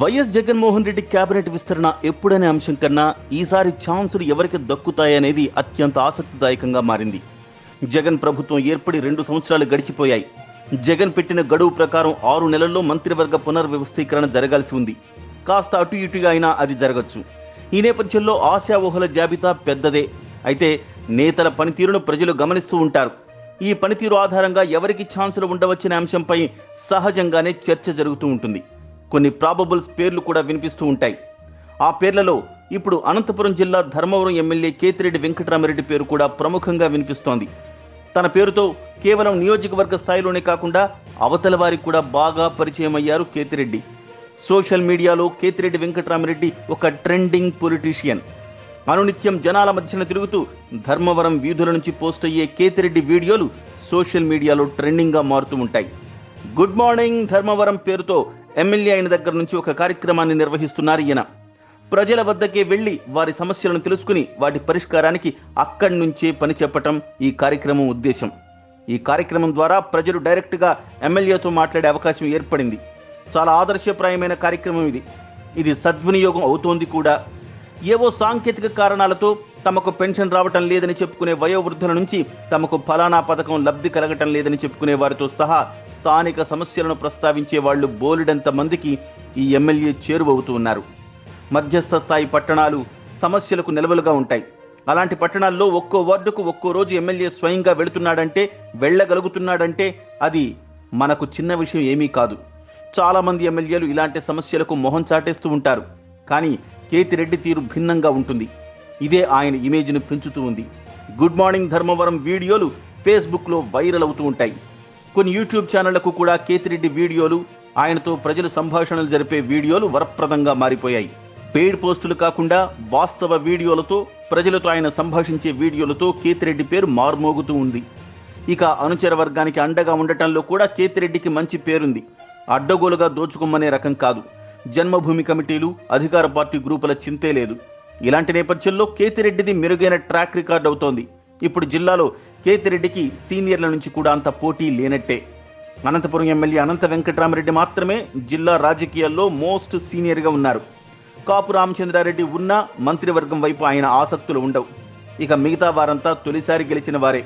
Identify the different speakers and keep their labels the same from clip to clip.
Speaker 1: YS Jaganmohan Reddy cabinet విస్తరణ ఎప్పుడనే అంశం కన్నా ఈసారి ఛాన్సులు ఎవరికి దక్కుతాయనేది అత్యంత ఆసక్తిదాయకంగా మారింది. జగన్ ప్రభుత్వం ఏర్పడి రెండు సంవత్సరాలు గడిచిపోయాయి. జగన్ పెట్టిన గడువు ప్రకారం ఆరు నెలల్లో మంత్రివర్గ పునర్వ్యవస్థీకరణ జరగాల్సి ఉంది. కాస్త అటు ఇటుగా అయినా అది జరగచ్చు. ఈ నేపథ్యంలో ఆశావోహల జాబితా పెద్దదే. అయితే నేతల పనితీరును ప్రజలు గమనిస్తూ ఉంటారు. ఈ పనితీరు ఆధారంగా ఎవరికి ఛాన్సులు ఉండవచ్చనే అంశంపై సహజంగానే చర్చ జరుగుతూ ఉంటుంది. కొన్ని ప్రాబబుల్స్ పేర్లు కూడా వినిపిస్తూ ఉంటాయి. ఆ పేర్లలో ఇప్పుడు అనంతపురం జిల్లా ధర్మవరం ఎమ్మెల్యే కేతిరెడ్డి వెంకటరామరెడ్డి పేరు కూడా ప్రముఖంగా వినిపిస్తోంది. తన పేరుతో కేవలం నియోజకవర్గ స్థాయిలోనే కాకుండా అవతల వారికి కూడా బాగా పరిచయం అయ్యారు కేతిరెడ్డి. సోషల్ మీడియాలో కేతిరెడ్డి వెంకటరామరెడ్డి ఒక ట్రెండింగ్ పొలిటీషియన్. అనునిత్యం జనాల మధ్యన తిరుగుతూ ధర్మవరం వీధుల నుంచి పోస్ట్ అయ్యే కేతిరెడ్డి వీడియోలు సోషల్ మీడియాలో ట్రెండింగ్గా మారుతూ ఉంటాయి. గుడ్ మార్నింగ్ ధర్మవరం పేరుతో ఎమ్మెల్యే అయిన దగ్గర నుంచి ఒక కార్యక్రమాన్ని నిర్వహిస్తున్నారు ఈయన. ప్రజల వద్దకే వెళ్ళి వారి సమస్యలను తెలుసుకుని వాటి పరిష్కారానికి అక్కడి నుంచే పని చెప్పటం ఈ కార్యక్రమం ఉద్దేశం. ఈ కార్యక్రమం ద్వారా ప్రజలు డైరెక్ట్గా ఎమ్మెల్యేతో మాట్లాడే అవకాశం ఏర్పడింది. చాలా ఆదర్శప్రాయమైన కార్యక్రమం ఇది. ఇది సద్వినియోగం అవుతోంది కూడా. ఏవో సాంకేతిక కారణాలతో తమకు పెన్షన్ రావటం లేదని చెప్పుకునే వయోవృద్ధుల నుంచి తమకు ఫలానా పథకం లబ్ధి కలగటం లేదని చెప్పుకునే వారితో సహా స్థానిక సమస్యలను ప్రస్తావించే వాళ్ళు బోలెడంత మందికి ఈ ఎమ్మెల్యే చేరువవుతూ ఉన్నారు. మధ్యస్థ స్థాయి పట్టణాలు సమస్యలకు నిలవలుగా ఉంటాయి. అలాంటి పట్టణాల్లో ఒక్కో వార్డుకు ఒక్కో రోజు ఎమ్మెల్యే స్వయంగా వెళుతున్నాడంటే వెళ్ళగలుగుతున్నాడంటే అది మనకు చిన్న విషయం ఏమీ కాదు. చాలామంది ఎమ్మెల్యేలు ఇలాంటి సమస్యలకు మొహం చాటేస్తూ ఉంటారు. కానీ కేతిరెడ్డి తీరు భిన్నంగా ఉంటుంది. ఇదే ఆయన ఇమేజ్ను పెంచుతూ ఉంది. గుడ్ మార్నింగ్ ధర్మవరం వీడియోలు ఫేస్బుక్లో వైరల్ అవుతూ ఉంటాయి. కొన్ని యూట్యూబ్ ఛానళ్ళకు కూడా కేతిరెడ్డి వీడియోలు ఆయనతో ప్రజలు సంభాషణలు జరిపే వీడియోలు వరప్రదంగా మారిపోయాయి. పెయిడ్ పోస్టులు కాకుండా వాస్తవ వీడియోలతో ప్రజలతో ఆయన సంభాషించే వీడియోలతో కేతిరెడ్డి పేరు మార్మోగుతూ ఉంది. ఇక అనుచర వర్గానికి అండగా ఉండటంలో కూడా కేతిరెడ్డికి మంచి పేరుంది. అడ్డగోలుగా దోచుకోమనే రకం కాదు. జన్మభూమి కమిటీలు అధికార పార్టీ గ్రూపుల చింతే లేదు. ఇలాంటి నేపథ్యంలో కేతిరెడ్డిది మెరుగైన ట్రాక్ రికార్డ్ అవుతోంది. ఇప్పుడు జిల్లాలో కేతిరెడ్డికి సీనియర్ల నుంచి కూడా అంత పోటీ లేనట్టే. అనంతపురం ఎమ్మెల్యే అనంత వెంకటరామరెడ్డి మాత్రమే జిల్లా రాజకీయాల్లో మోస్ట్ సీనియర్గా ఉన్నారు. కాపు రామచంద్రారెడ్డి ఉన్నా మంత్రివర్గం వైపు ఆయన ఆసక్తులు ఉండవు. ఇక మిగతా వారంతా తొలిసారి గెలిచిన వారే.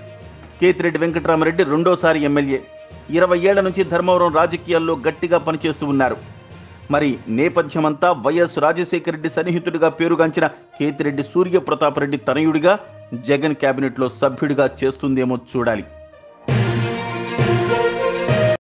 Speaker 1: కేతిరెడ్డి వెంకటరామరెడ్డి రెండోసారి ఎమ్మెల్యే. ఇరవై ఏళ్ళ నుంచి ధర్మవరం రాజకీయాల్లో గట్టిగా పనిచేస్తూ ఉన్నారు. మరి నేపథ్యమంతా వైఎస్ రాజశేఖర రెడ్డి సన్నిహితుడిగా పేరుగాంచిన కేతిరెడ్డి సూర్య ప్రతాప్ రెడ్డి తనయుడిగా జగన్ కేబినెట్లో సభ్యుడిగా చేస్తుందేమో చూడాలి.